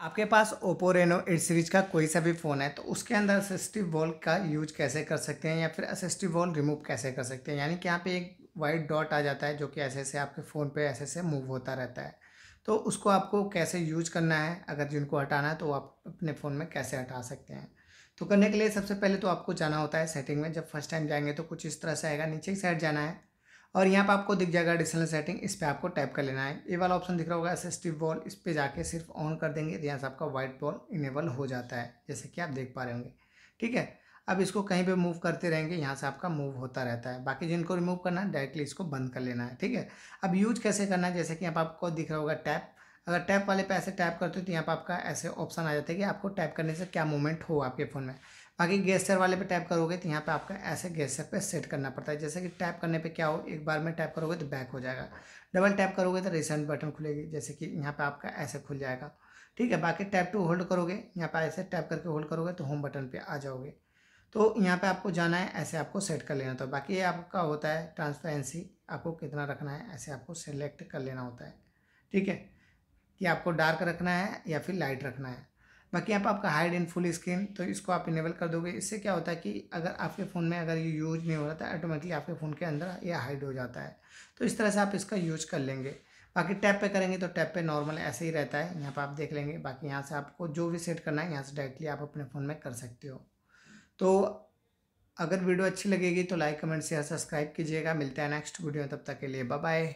आपके पास Oppo, Reno, eight series का कोई सा भी फ़ोन है तो उसके अंदर असिस्टिव वॉल का यूज़ कैसे कर सकते हैं या फिर असिस्टिव वॉल रिमूव कैसे कर सकते हैं? यानी कि यहाँ पे एक वाइट डॉट आ जाता है जो कि ऐसे ऐसे आपके फ़ोन पे ऐसे ऐसे मूव होता रहता है। तो उसको आपको कैसे यूज़ करना है? अगर जिनको हटाना है तो आप अपने फ़ोन में कैसे हटा सकते हैं? तो करने के लिए सबसे पहले तो आपको जाना होता है सेटिंग में। जब फ़र्स्ट टाइम जाएँगे तो कुछ इस तरह से आएगा। नीचे की साइड जाना है। और यहाँ पर आपको दिख जाएगा एडिशनल सेटिंग इस पर आपको टैप कर लेना है। ये वाला ऑप्शन दिख रहा होगा असिस्टिव वॉल इस पर जाके सिर्फ़ ऑन कर देंगे तो यहाँ से आपका व्हाइट बॉल इनेबल हो जाता है, जैसे कि आप देख पा रहे होंगे। ठीक है? अब इसको कहीं पे मूव करते रहेंगे, यहाँ से आपका मूव होता रहता है। बाकी जिनको रिमूव करना है डायरेक्टली इसको बंद कर लेना है। ठीक है? अब यूज़ कैसे करना है? जैसे कि यहाँ पर आपको दिख रहा होगा टैप अगर टैप वाले पे ऐसे टैप करते हो तो यहाँ पर आपका ऐसे ऑप्शन आ जाता है कि आपको टैप करने से क्या मूवमेंट हो आपके फ़ोन में। बाकी गेस्टर वाले पे टैप करोगे तो यहाँ पे आपका ऐसे गेस्टर पे सेट करना पड़ता है। जैसे कि टैप करने पे क्या हो, एक बार में टैप करोगे तो बैक हो जाएगा। डबल टैप करोगे तो रिसेंट बटन खुलेगी, जैसे कि यहाँ पे आपका ऐसे खुल जाएगा। ठीक है, बाकी टैप टू होल्ड करोगे, यहाँ पे ऐसे टैप करके होल्ड करोगे तो होम बटन पर आ जाओगे। तो यहाँ पर आपको जाना है, ऐसे आपको सेट कर लेना होता है। बाकी ये आपका होता है ट्रांसपेरेंसी, आपको कितना रखना है, ऐसे आपको सेलेक्ट कर लेना होता है। ठीक है कि आपको डार्क रखना है या फिर लाइट रखना है। बाकी यहाँ पर आपका हाइड इन फुल स्क्रीन तो इसको आप इनेबल कर दोगे। इससे क्या होता है कि अगर आपके फ़ोन में अगर ये यूज़ नहीं हो रहा था ऑटोमेटिकली आपके फ़ोन के अंदर ये हाइड हो जाता है। तो इस तरह से आप इसका यूज़ कर लेंगे। बाकी टैप पे करेंगे तो टैप पे नॉर्मल ऐसे ही रहता है। यहाँ पर आप देख लेंगे। बाकी यहाँ से आपको जो भी सेट करना है, यहाँ से डायरेक्टली आप अपने फ़ोन में कर सकते हो। तो अगर वीडियो अच्छी लगेगी तो लाइक, कमेंट, शेयर, सब्सक्राइब कीजिएगा। मिलते हैं नेक्स्ट वीडियो तब तक के लिए बाय